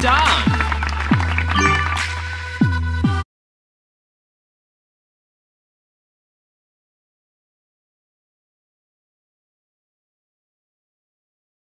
done!